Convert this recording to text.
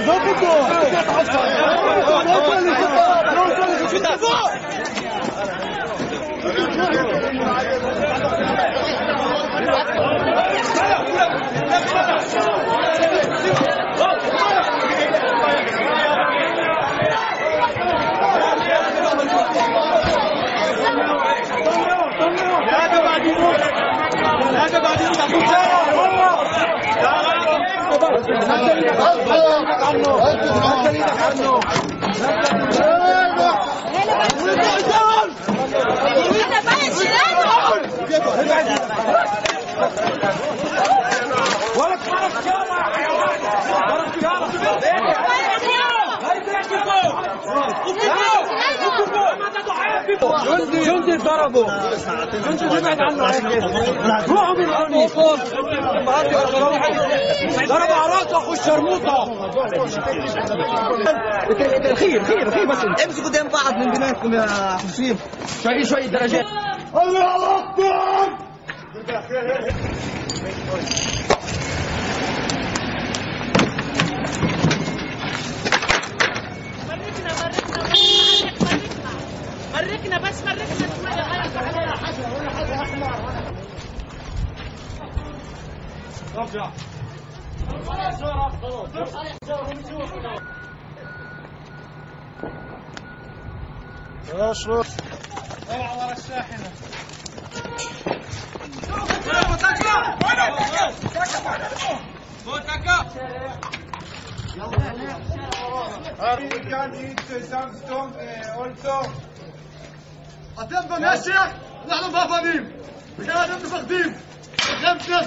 Zop, zop, Yeah! جندي ضربوا. جندي ابعد عنه روحوا من هوني ضرب على راسه اخو الشرموطه خير خير خير بس امسكوا قدام بعض من بيناتكم يا حسين شوي شوي درجات الله اكبر مركنا بس مركنا أتم بنشح نحن ما فاهمين بجانب مفقدين خمس ناس